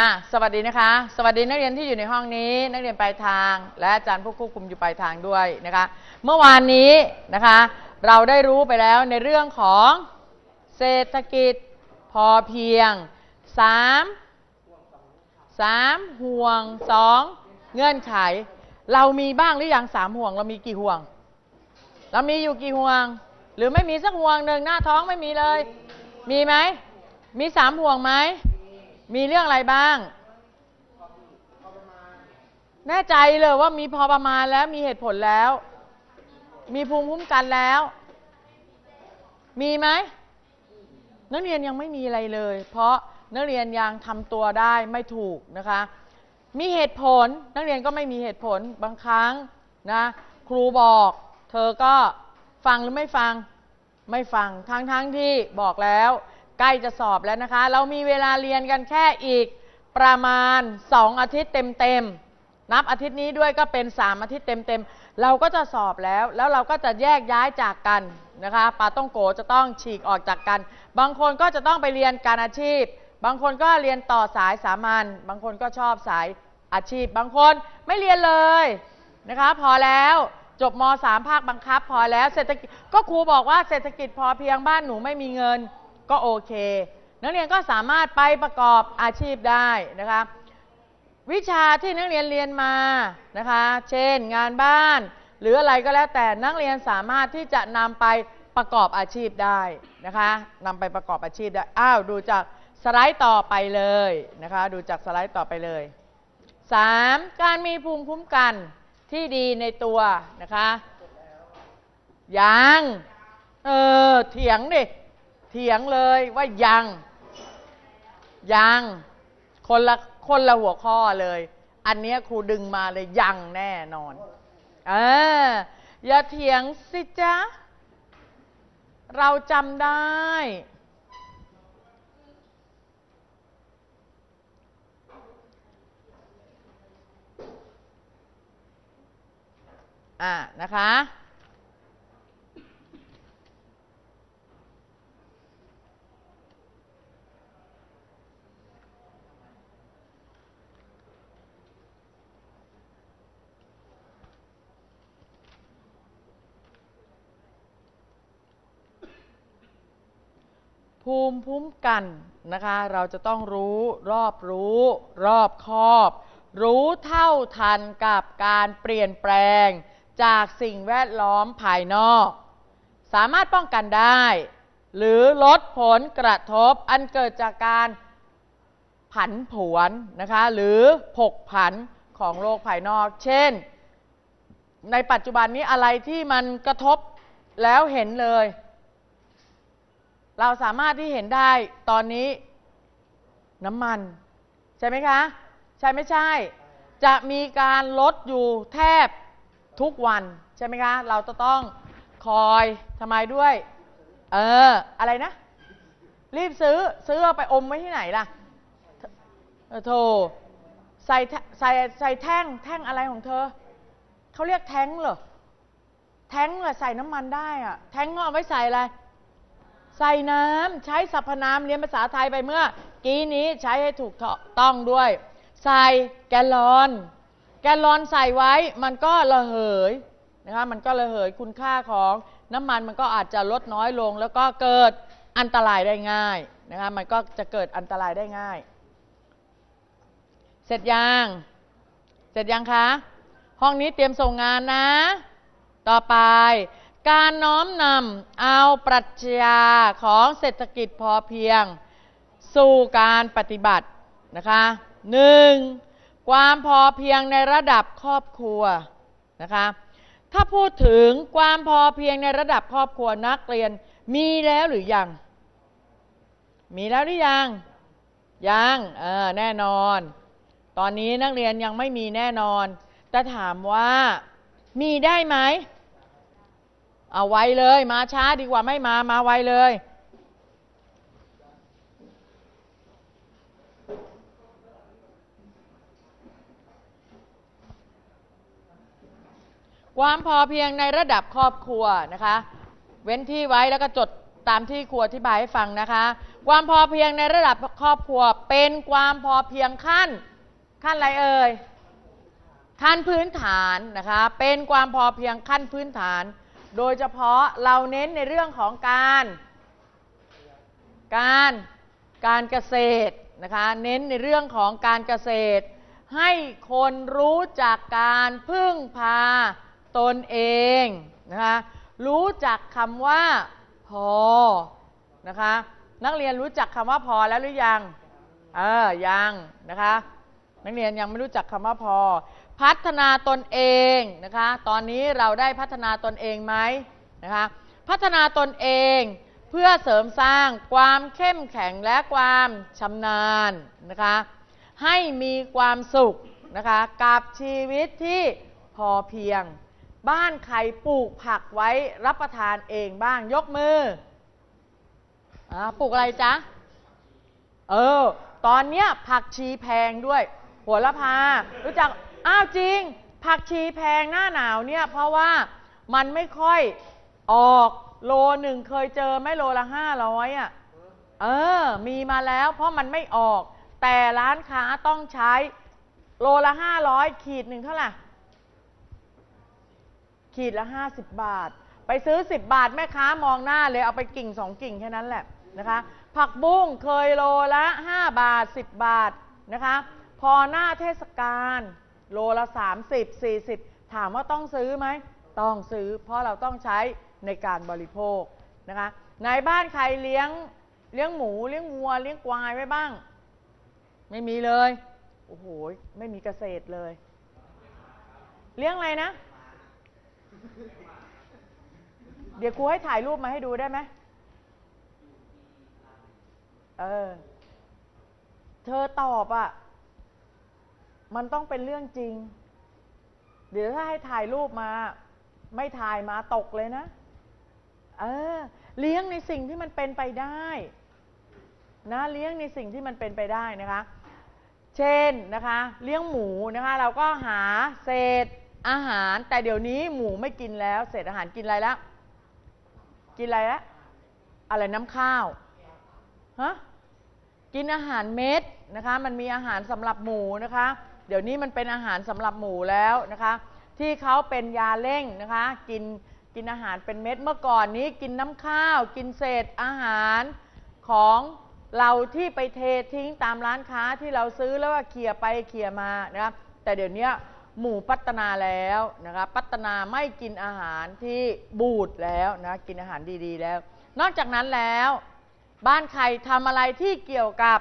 อะสวัสดีนะคะ สวัสดีนักเรียนที่อยู่ในห้องนี้ นักเรียนปลายทาง และอาจารย์ผู้ควบคุมอยู่ปลายทางด้วยนะคะ เมื่อวานนี้นะคะ เราได้รู้ไปแล้วในเรื่องของเศรษฐกิจพอเพียงสามสามห่วงสองเงื่อนไข เรามีบ้างหรือยังสามห่วงเรามีกี่ห่วง เรามีอยู่กี่ห่วง หรือไม่มีสักห่วงหนึ่งหน้าท้องไม่มีเลย มีไหมมีสามห่วงไหม มีเรื่องอะไรบ้าง แน่ใจเลยว่ามีพอประมาณแล้วมีเหตุผลแล้ว มีภูมิคุ้มกันแล้ว มีไหม นักเรียนยังไม่มีอะไรเลย เพราะนักเรียนยังทำตัวได้ไม่ถูกนะคะ มีเหตุผล นักเรียนก็ไม่มีเหตุผลบางครั้งนะครูบอก เธอก็ฟังหรือไม่ฟังไม่ฟังทั้งทั้งที่บอกแล้ว ใกล้จะสอบแล้วนะคะ เรามีเวลาเรียนกันแค่อีกประมาณ 2 อาทิตย์เต็มๆ นับอาทิตย์นี้ด้วยก็เป็น 3 อาทิตย์เต็มๆ เราก็จะสอบแล้ว แล้วเราก็จะแยกย้ายจากกันนะคะปาต้องโกจะต้องฉีกออกจากกัน บางคนก็จะต้องไปเรียนการอาชีพ บางคนก็เรียนต่อสายสามัญ บางคนก็ชอบสายอาชีพ บางคนไม่เรียนเลยนะคะพอแล้วจบม .3 ภาคบังคับ พอแล้วเศรษฐกิจก็ครูบอกว่าเศรษฐกิจพอเพียงบ้านหนูไม่มีเงิน ก็โอเค นักเรียนก็สามารถไปประกอบอาชีพได้นะคะวิชาที่นักเรียนเรียนมานะคะ เช่นงานบ้าน หรืออะไรก็แล้วแต่นักเรียนสามารถที่จะนำไปประกอบอาชีพได้นะคะนำไปประกอบอาชีพได้อ้าวดูจากสไลด์ต่อไปเลยนะคะ ดูจากสไลด์ต่อไปเลย 3. การมีภูมิคุ้มกันที่ดีในตัวนะคะยังเออเถียงดิ เถียงเลยว่ายัง ยังคนละคนละหัวข้อเลย อันนี้ครูดึงมาเลยยังแน่นอนเอออย่าเถียงสิจ๊ะ เราจำได้ อะนะคะ ภูมิคุ้มกันนะคะ เราจะต้องรู้รอบรู้ รอบคอบ รู้เท่าทันกับการเปลี่ยนแปลงจากสิ่งแวดล้อมภายนอก สามารถป้องกันได้ หรือลดผลกระทบอันเกิดจากการผันผวนนะคะ หรือผกผันของโลกภายนอก เช่น ในปัจจุบันนี้อะไรที่มันกระทบแล้วเห็นเลย เราสามารถที่เห็นได้ตอนนี้น้ำมัน ใช่ไหมคะ ใช่ไม่ใช่ จะมีการลดอยู่แทบทุกวัน ใช่ไหมคะ เราจะต้องคอยทำไมด้วย เออ อะไรนะ รีบซื้อซื้อไปอมไว้ที่ไหนล่ะเออโธ่ใส่ใส่ใส่แท่งแท่งอะไรของเธอเขาเรียกแท้งเหรอแท้งอะใส่น้ำมันได้อะแท้งเอาไว้ใส่อะไร ใส่น้ำใช้สรรพนามเรียนภาษาไทยไปเมื่อ กี้นี้ใช้ให้ถูกต้องด้วย ใส่แกลลอน แกลลอนใส่ไว้มันก็ระเหยนะคะมันก็ระเหยคุณค่าของน้ำมันมันก็อาจจะลดน้อยลง แล้วก็เกิดอันตรายได้ง่ายนะคะมันก็จะเกิดอันตรายได้ง่าย เสร็จยังเสร็จยังคะห้องนี้เตรียมส่งงานนะ ต่อไป การน้อมนำเอาปรัชญาของเศรษฐกิจพอเพียง สู่การปฏิบัตินะคะหนึ่งความพอเพียงในระดับครอบครัวนะคะถ้าพูดถึงความพอเพียงในระดับครอบครัวนักเรียนมีแล้วหรือยัง มีแล้วหรือยัง ยังเออแน่นอน ตอนนี้นักเรียนยังไม่มีแน่นอน แต่ถามว่ามีได้ไหม เอาไวเลยมาช้าดีกว่าไม่มามาไวเลย ความพอเพียงในระดับครอบครัวนะคะ เว้นที่ไว้แล้วก็จดตามที่ครูอธิบายให้ฟังนะคะ ความพอเพียงในระดับครอบครัวเป็นความพอเพียงขั้น ขั้นอะไรเอ่ยขั้นพื้นฐานนะคะ เป็นความพอเพียงขั้นพื้นฐาน โดยเฉพาะเราเน้นในเรื่องของการ การการเกษตรนะคะเน้นในเรื่องของการเกษตร ให้คนรู้จักการพึ่งพาตนเองนะคะรู้จักคำว่าพอนะคะนักเรียนรู้จักคำว่าพอแล้วหรือยังเออยังนะคะนักเรียนยังไม่รู้จักคำว่าพอ พัฒนาตนเองนะคะ ตอนนี้เราได้พัฒนาตนเองไหมนะคะ พัฒนาตนเองเพื่อเสริมสร้างความเข้มแข็งและความชำนาญนะคะ ให้มีความสุขนะคะ กับชีวิตที่พอเพียง บ้านใครปลูกผักไว้รับประทานเองบ้างยกมืออปลูกอะไรจ๊ะ เออ ตอนเนี้ยผักชีแพงด้วย หัวละพา รู้จัก อ้าวจริง ผักชีแพงหน้าหนาวเนี่ยเพราะว่ามันไม่ค่อยออกโลหนึ่งเคยเจอไหมโลละห้าร้อยอะเออ มีมาแล้วเพราะมันไม่ออก แต่ร้านค้าต้องใช้ โลละห้าร้อยขีดหนึ่งเท่าไหร่ขีดละห้าสิบบาท ไปซื้อสิบบาทแม่ค้ามองหน้าเลยเอาไปกิ่งสองกิ่งแค่นั้นแหละนะคะ ผักบุ้งเคยโลละห้าบาทสิบบาทนะคะ พอหน้าเทศกาล โลละสามสิบสี่สิบถามว่าต้องซื้อไหม ต้องซื้อ เพราะเราต้องใช้ในการบริโภคนะคะในบ้านใครเลี้ยงเลี้ยงหมูเลี้ยงวัวเลี้ยงควายไว้บ้าง ไม่มีเลย โอ้โห ไม่มีเกษตรเลย เลี้ยงอะไรนะ เดี๋ยวครูให้ถ่ายรูปมาให้ดูได้ไหมเออ เธอตอบอะ่ะ มันต้องเป็นเรื่องจริง เดี๋ยวถ้าให้ถ่ายรูปมา ไม่ถ่ายมาตกเลยนะ เออ เลี้ยงในสิ่งที่มันเป็นไปได้ นะเลี้ยงในสิ่งที่มันเป็นไปได้นะคะ เช่นนะคะ เลี้ยงหมูนะคะ เราก็หาเศษอาหาร แต่เดี๋ยวนี้หมูไม่กินแล้ว เศษอาหารกินอะไรแล้วกินอะไรแล้วอะไรน้ำข้าวฮะกินอาหารเม็ดนะคะ มันมีอาหารสำหรับหมูนะคะ เดี๋ยวนี้มันเป็นอาหารสำหรับหมูแล้วนะคะ ที่เขาเป็นยาเร่งนะคะ กินกินอาหารเป็นเม็ดเมื่อก่อนนี้กินน้ำข้าว กินเศษอาหารของเราที่ไปเททิ้งตามร้านค้าที่เราซื้อแล้วว่าเขี่ยไปเขี่ยมานะครับแต่เดี๋ยวนี้หมูพัฒนาแล้วนะคะพัฒนาไม่กินอาหารที่บูดแล้วนะกินอาหารดีๆแล้ว นอกจากนั้นแล้ว บ้านใครทำอะไรที่เกี่ยวกับ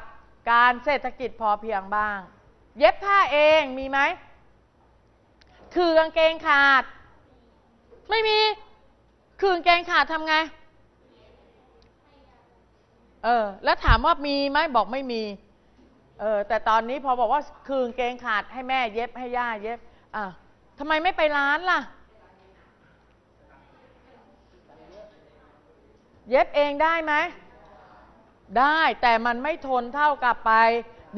การเศรษฐกิจพอเพียงบ้าง เย็บผ้าเองมีไหมคือกางเกงขาด ไม่มี คือกางเกงขาดทำไง เออ แล้วถามว่ามีไหมบอกไม่มี เออ แต่ตอนนี้พอบอกว่าคือกางเกงขาดให้แม่เย็บให้ย่าเย็บ อะทำไมไม่ไปร้านล่ะ เย็บเองได้ไหม ได้แต่มันไม่ทนเท่ากับไป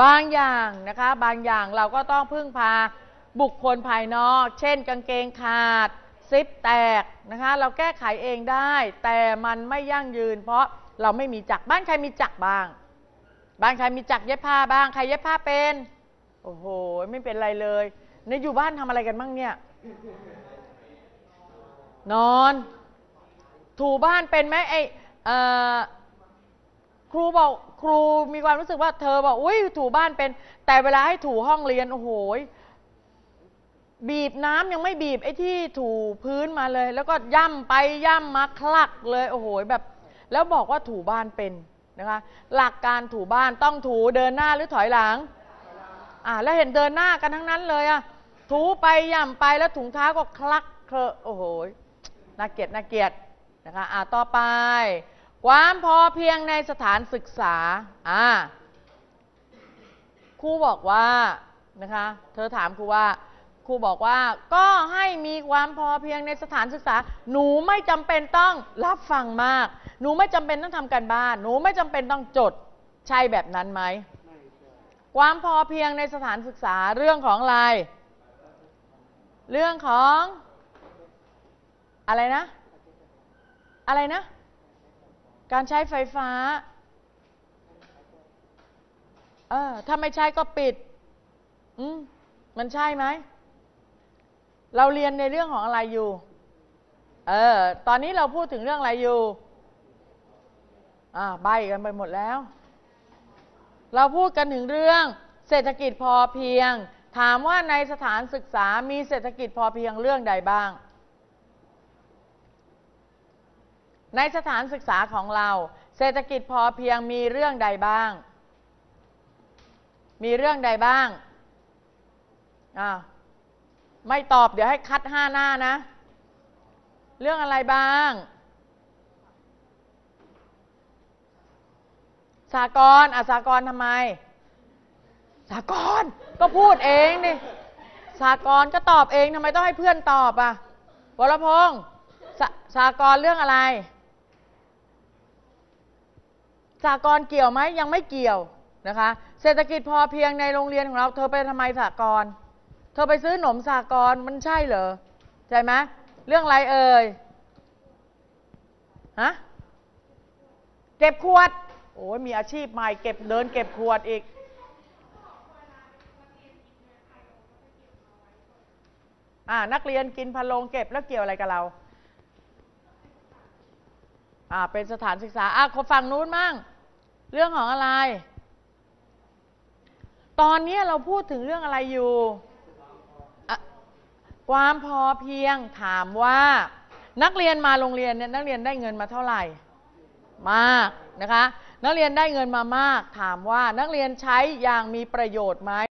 บางอย่างนะคะ บางอย่างเราก็ต้องพึ่งพาบุคคลภายนอก เช่น กางเกงขาดซิปแตกนะคะ เราแก้ไขเองได้ แต่มันไม่ยั่งยืน เพราะเราไม่มีจักรบ้านใครมีจักรบ้าง บ้านใครมีจักรเย็บผ้าบ้างใครเย็บผ้าเป็น โอ้โห ไม่เป็นไรเลยในอยู่บ้านทำอะไรกันบ้างเนี่ย นอน ถูบ้านเป็นไหมไอเอ่อ ครูบอกครูมีความรู้สึกว่าเธอบอกอุ้ยถูบ้านเป็น แต่เวลาให้ถูห้องเรียนโอ้โหบีบน้ำยังไม่บีบไอ้ที่ถูพื้นมาเลย แล้วก็ย่ำไปย่ำมาคลักเลยโอ้โหแบบ แล้วบอกว่าถูบ้านเป็นนะคะ หลักการถูบ้านต้องถูเดินหน้าหรือถอยหลังอ่าแล้วเห็นเดินหน้ากันทั้งนั้นเลยอะถูไปย่ำไปแล้วถุงเท้าก็คลักเคอะโอ้โหน่าเกลียดน่าเกลียดนะคะอ่าต่อไป ความพอเพียงในสถานศึกษา อ่า ครูบอกว่า นะคะ เธอถามครูว่า ครูบอกว่า ก็ให้มีความพอเพียงในสถานศึกษา หนูไม่จำเป็นต้องรับฟังมาก หนูไม่จำเป็นต้องทำการบ้าน หนูไม่จำเป็นต้องจด ใช่แบบนั้นไหม ความพอเพียงในสถานศึกษาเรื่องของอะไร เรื่องของ อะไรนะ อะไรนะ การใช้ไฟฟ้า เออ ถ้าไม่ใช่ก็ปิด อืมมันใช่ไหม เราเรียนในเรื่องของอะไรอยู่ เออ ตอนนี้เราพูดถึงเรื่องอะไรอยู่ อ่า ใบกันไปหมดแล้ว เราพูดกันถึงเรื่อง เศรษฐกิจพอเพียง ถามว่าในสถานศึกษามีเศรษฐกิจพอเพียงเรื่องใดบ้าง ในสถานศึกษาของเรา เศรษฐกิจพอเพียงมีเรื่องใดบ้าง มีเรื่องใดบ้างอ้าวไม่ตอบเดี๋ยวให้คัดห้าหน้านะ เรื่องอะไรบ้างสากรอะสากรทำไม สากรก็พูดเองนี่สากรก็ตอบเองทำไมต้องให้เพื่อนตอบอะวรพงษ์สากรเรื่องอะไร สากรเกี่ยวไหมยังไม่เกี่ยวนะคะ เศรษฐกิจพอเพียงในโรงเรียนของเรา เธอไปทำไมสากรเธอไปซื้อหนมสากรมันใช่เหรอใช่ไหมเรื่องอะไรเอ่ยฮะเก็บขวดโอ้ยมีอาชีพใหม่เก็บเดินเก็บขวดอีกอ่านักเรียนกินพะโลงเก็บแล้วเกี่ยวอะไรกับเราอ่าเป็นสถานศึกษาอะคนฝั่งนู้นมั่ง เรื่องของอะไร ตอนนี้เราพูดถึงเรื่องอะไรอยู่ ความพอเพียงถามว่า นักเรียนมาโรงเรียนเนี่ยนักเรียนได้เงินมาเท่าไหร่ มากนะคะ นักเรียนได้เงินมามาก ถามว่านักเรียนใช้อย่างมีประโยชน์ไหม